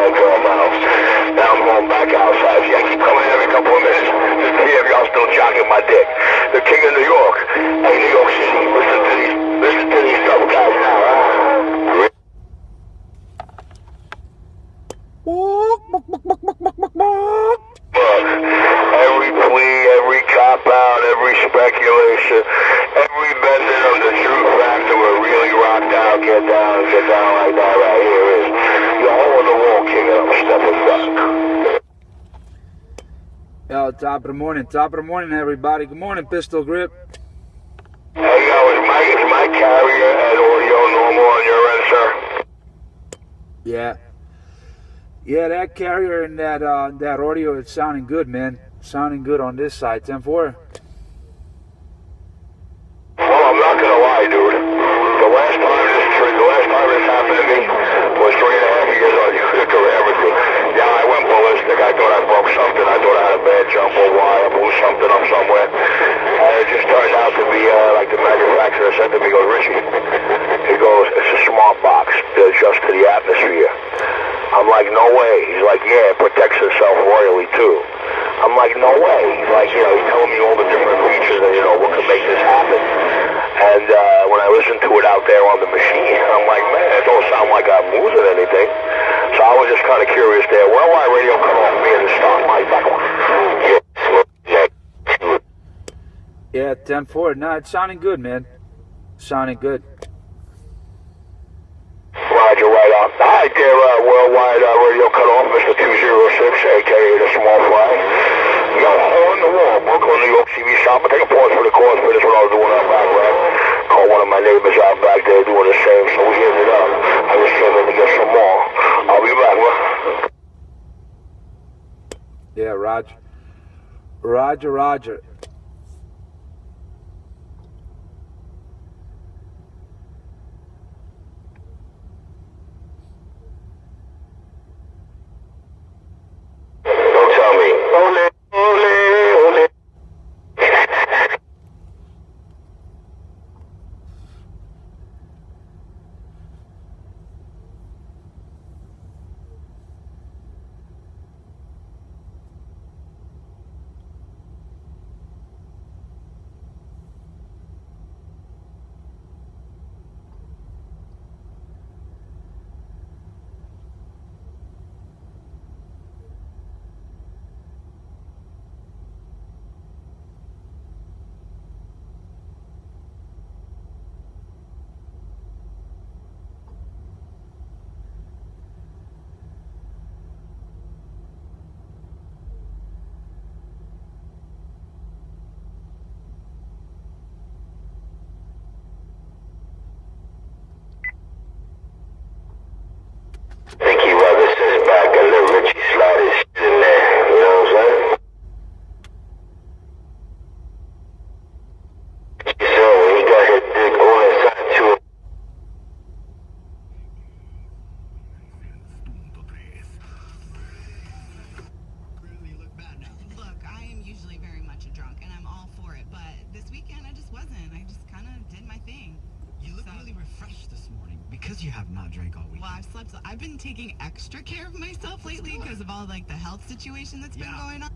around 12 miles. Now I'm going back outside. Yeah, keep coming every couple of minutes to see if y'all still jogging my dick. The King of New York. Top of the morning, top of the morning, everybody. Good morning, Pistol Grip. Hey, yo, is my, is my carrier and audio normal on your end, sir? Yeah. Yeah, that carrier and that uh, that audio is sounding good, man. Sounding good on this side. 10 4. Well, I'm not gonna lie, dude. The last time this tri- the last time this happened to me was three and a half years on you thick of everything. Yeah, I went ballistic. I thought I broke something. I thought I had a bad jump or why I blew something up somewhere. And it just turned out to be uh, like the manufacturer said to me, he goes, Richie, he goes, it's a smart box to adjust to the atmosphere. I'm like, no way. He's like, yeah, it protects itself royally too. I'm like, no way. He's like, you know, he's telling me all the different features and, you know, what could make this happen. And uh, when I listened to it out there on the machine, I'm like, man, it don't sound like I'm losing anything. So I was just kind of curious there. Worldwide radio cut off me and start my. Yeah, Yeah, 10 4. No, it's sounding good, man. Sounding good. Roger, right. There, uh, Worldwide uh, Radio Cut Off, Mr. 206, a.k.a. The Small a hole in the wall, Brooklyn, New York TV shop. Take a pause for the cause, but this is what I was doing out back, right? Called one of my neighbors out back there doing the same, so we ended up. I came in to get some more. I'll be back, man. Yeah, Roger. Roger, Roger. Don't tell me. Ole, ole, ole. think he rather sits back and let Richie slide his shit in there. You know what I'm saying? So when he got his dick on inside to him. really look bad. Look, I am usually very much a drunk, and I'm all for it. But this weekend, I just wasn't. I just kind of did my thing. You look So- really refreshed this morning because you have not drank all week. Well, I've slept. I've been taking extra care of myself lately because of all like the health situation that's been going on.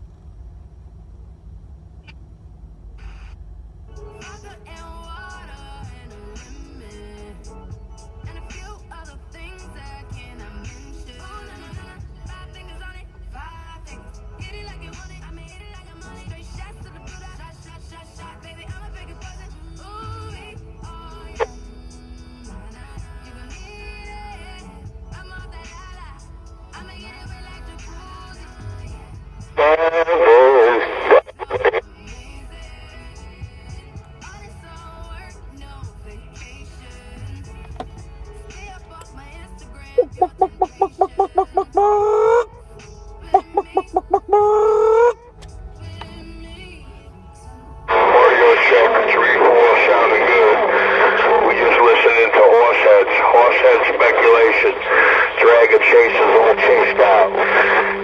Speculation. Dragon chasers all chased out.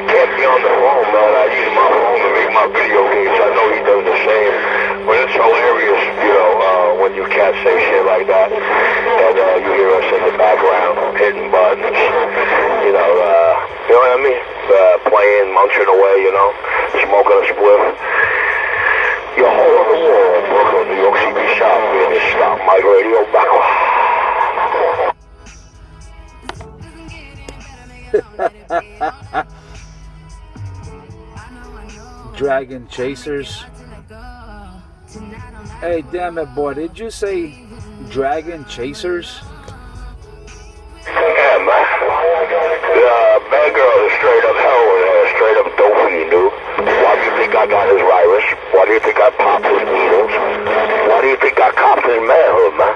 Can't be on the phone, man. I use my phone to make my video games. I know he does the same. But it's hilarious, you know, uh, when you can't say shit like that. And uh, you hear us in the background hitting buttons. You know, uh, you know what I mean? Uh, playing, munching away, you know, smoking a spliff. Your hole in the wall, Brooklyn, New York City man, is stop my radio back. Dragon Chasers. Hey, damn it, boy. Did you say Dragon Chasers? Man. Bad girl is straight up straight up. Why do you think I got? Why do you think I needles? Why do you think I man?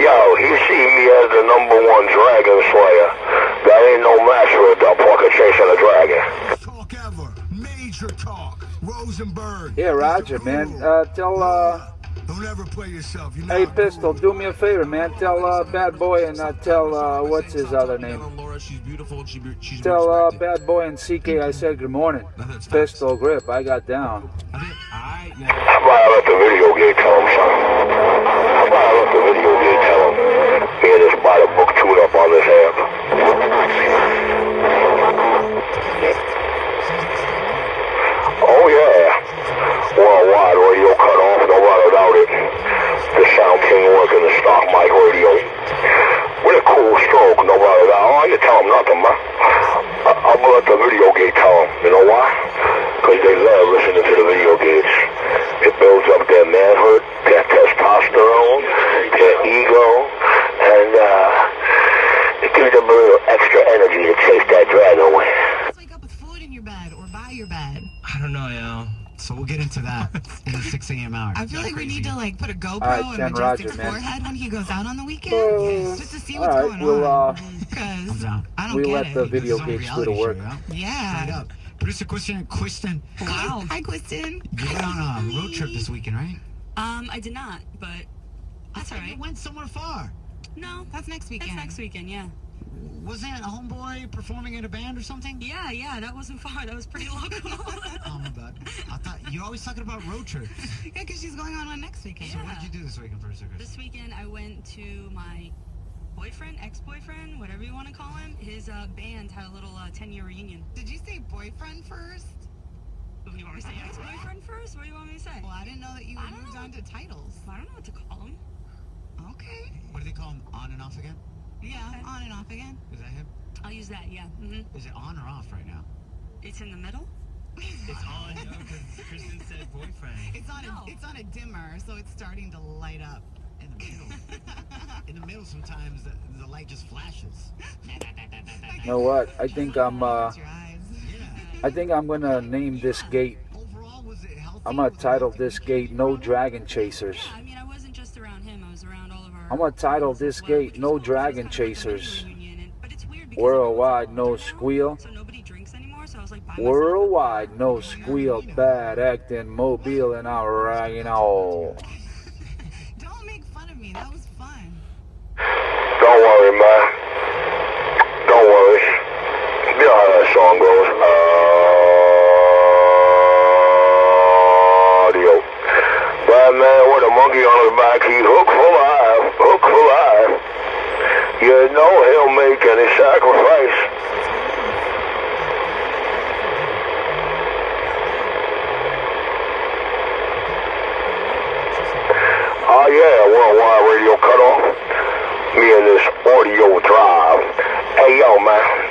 Yo, see me as the number one dragon slayer. That ain't no match with the fucking chasing a dragon. Talk ever. Major talk. Rosenberg. Yeah, Roger, man. Uh, tell uh, Don't ever play yourself. You know hey Pistol, goes. do me a favor, man. Tell uh, Bad Boy and uh, tell uh, what's his other name. Laura, she's beautiful. She be, she's Tell uh. Bad Boy and CK I said good morning. Pistol grip, I got down. I think, all right, now. How about I let the video game tell him, son? How about I let the video game tell him? Me and this by the book chewed up on this amp. Oh yeah. Worldwide radio cut off, no matter doubt it. The Sound King working the stock mic radio. What a cool stroke, no matter doubt. Oh, you tell him nothing, man. I, I'm gonna let the video gate tell him. You know why? Because they love listening to the video gates. It builds up their manhood, their testosterone, their ego, and uh, it gives them a little extra energy to chase that dragon away. Wake up with food in your bed or by your bed. I don't know, yo. So we'll get into that in the 6 a.m. hour. I feel like we need to like put a GoPro Alright, on Ken Majestic's Roger, forehead when he goes out on the weekend, Uh, just to see what's alright, going we'll, on. uh, I'm Because down. I don't we get let it. the video This is a gates do the reality work. show, yo. Straight yeah. up. Producer Question, Question, Wow. Hi, Kristen. you went on a road trip this weekend, right? Um, I did not, but that's I all thought right. You went somewhere far. No, That's next weekend. that's next weekend. Yeah, Wasn't a homeboy performing in a band or something? yeah, yeah. That wasn't far. That was pretty local. Oh my god. I thought you're always talking about road trips. Yeah, because she's going on one next weekend. So what did you do this weekend, Producer Chris? this weekend, I went to my boyfriend, ex-boyfriend, whatever you want to call him. His uh, band had a little uh, 10-year reunion. Did you say boyfriend first? What do you want me to say? Ex-boyfriend first? What do you want me to say? Well, I didn't know that you moved know. on to titles. I don't know what to call him. Okay. What do they call him? On and off again? Yeah, Okay. on and off again. Is that him? I'll use that. Yeah. hmm Is it on or off right now? It's in the middle. It's on, no, because Kristen said boyfriend. It's on No. a it's on a dimmer, so it's starting to light up. In the middle. In the middle, sometimes the, the light just flashes. You know what? I think I'm uh, Close your eyes. Yeah. I think I'm gonna name this gate. Overall, was it healthy? I'm gonna title this gate "No Dragon Chasers." Yeah, I mean, I wasn't just around him. I was around all of our. I'm gonna title this well, gate which "No cool. Dragon kind of like a Chasers." reunion, and- but it's weird because Worldwide, no squeal. So nobody drinks anymore. So I was like by myself. Worldwide, no squeal, bad acting, mobile, and our you know. Don't make fun of me. That was fun. Don't worry, man. Don't worry. You know how that song goes. Audio. Man with a monkey on his back, he hook for life, hook for life. You know he'll make any sacrifice. Oh yeah, worldwide radio cutoff. Me and this audio drive. Hey yo, man.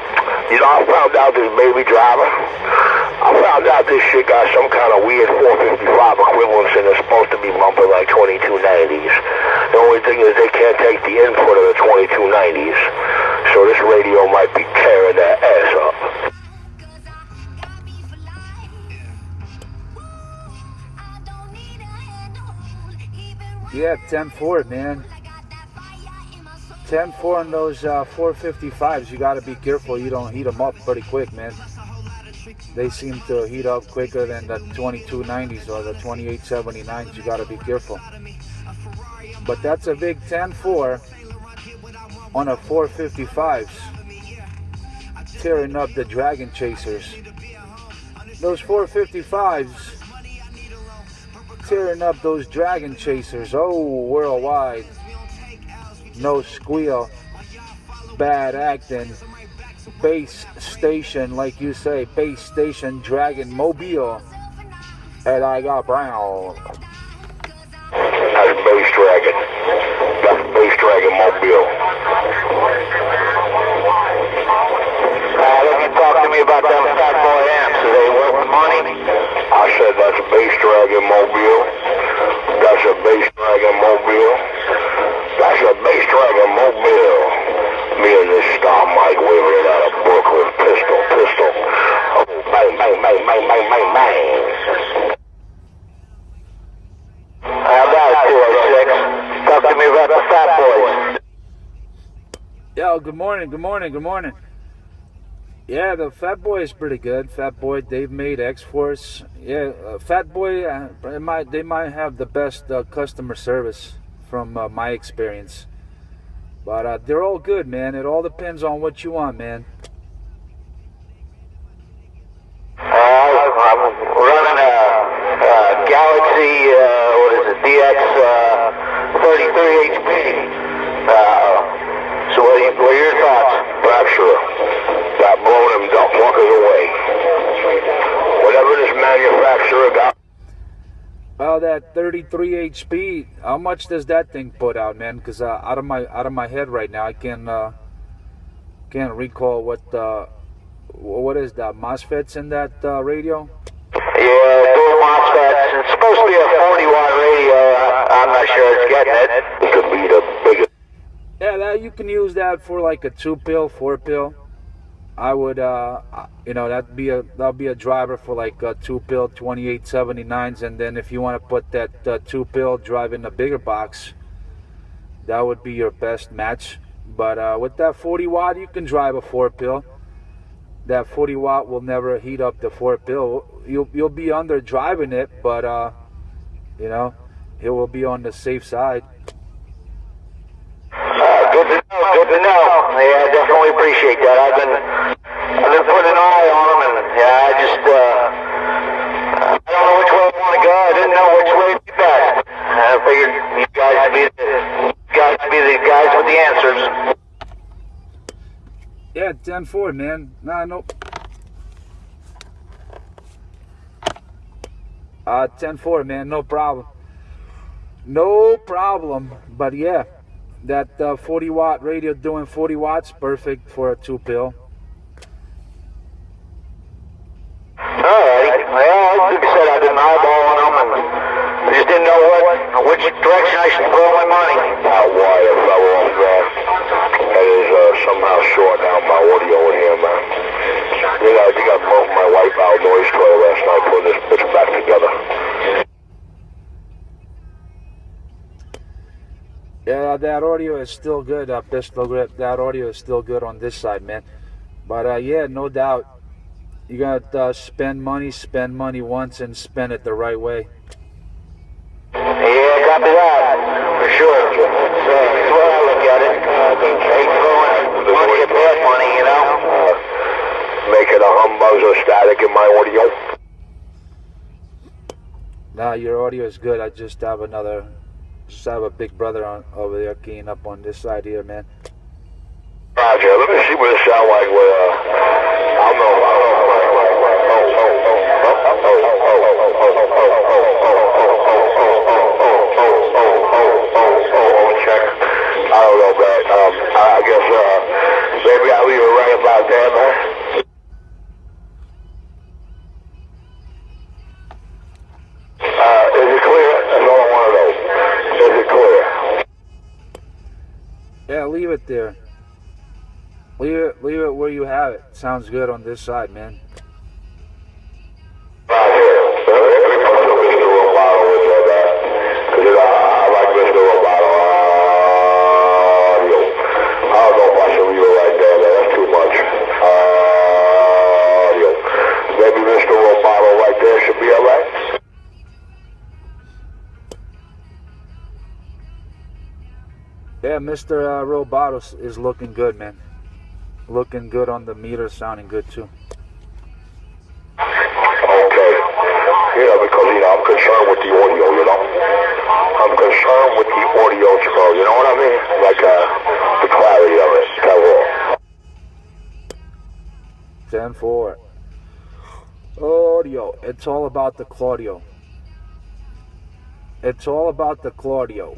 You know, I found out this baby driver. I found out this shit got some kind of weird 455 equivalence and it's supposed to be bumping like 2290s. The only thing is they can't take the input of the 2290s. So this radio might be tearing their ass up. Got Yeah, 10 4, man. I got that fire in my soul. 10 4 on those uh, 455s. You gotta be careful you don't heat them up pretty quick, man. They seem to heat up quicker than the 2290s or the 2879s. You gotta be careful. But that's a big 10 4 on a 455s. Tearing up the Dragon Chasers. Those 455s tearing up those Dragon Chasers. Oh, worldwide. No squeal. Bad acting. Base station, like you say, base station Dragon Mobile. And I got Brown. That's Bass Dragon. the Fat Boys. Yo, good morning, good morning, good morning. Yeah, the Fat Boy is pretty good. Fat Boy, they've made X Force. Yeah, uh, Fat Boy, uh, they might they might have the best uh, customer service from uh, my experience. But uh, they're all good, man. It all depends on what you want, man. Uh, I'm running a, a Galaxy, what is it, DX33. Manufacturer got. Well, that 33 HP, how much does that thing put out, man? Because uh, out of my out of my head right now, I can uh, can't recall what uh, what is that MOSFETs in that uh, radio. Yeah, dual MOSFETs. It's supposed to be a 40 watt radio. I, I'm not sure it's getting it. It could be the biggest. Yeah, that you can use that for like a two pill, four pill. I would, uh, you know, that'd be a that'd be a driver for like a two pill 2879s, and then if you want to put that uh, two pill drive in a bigger box, that would be your best match. But uh, with that 40 watt, you can drive a four pill. That 40 watt will never heat up the four pill. You'll you'll be under driving it, but uh, you know, it will be on the safe side. Good to know. Yeah, I definitely appreciate that. I've been I've been putting an eye on them, and yeah, I just uh, I don't know which way I want to go. I didn't know which way to be best. I figured you guys would be the guys would be the guys with the answers. Yeah, 10 4, man. Nah, nope. Uh, 10 4, man. No problem. No problem. But yeah, that uh, 40 watt radio doing 40 watts, perfect for a two pill. Alrighty. Well, like I said, I've been eyeballing them, and I just didn't know what which direction I should throw my money. That wire fell off there. That is uh, somehow shorting out my audio in here, man. You know, you got both my wipe out noise coil last night putting this bitch back together. Yeah, that audio is still good. Uh, pistol grip. That audio is still good on this side, man. But uh, yeah, no doubt. You gotta uh, spend money, spend money once, and spend it the right way. Yeah, copy that. For sure. So, that's the way I look at it. Ain't throwing money at bad money, you know? making a humbug static in my audio. Nah, your audio is good. I just have another, just have a big brother on over there keying up on this side here, man. Roger, let me see what it sound like with, uh, I don't know, I don't know. Man. Um, I guess, uh, maybe I'll leave it right about there, man. Yeah, leave it there. Leave it, leave it where you have it. Sounds good on this side, man. Yeah, Mr. Uh, Robotos is looking good, man. Looking good on the meter, sounding good too. Okay. Yeah, because, you know, I'm concerned with the audio, you know. I'm concerned with the audio, Joe. You know what I mean? Like, uh, the clarity of it. That all. 10 4. Audio. It's all about the Claudio. It's all about the Claudio.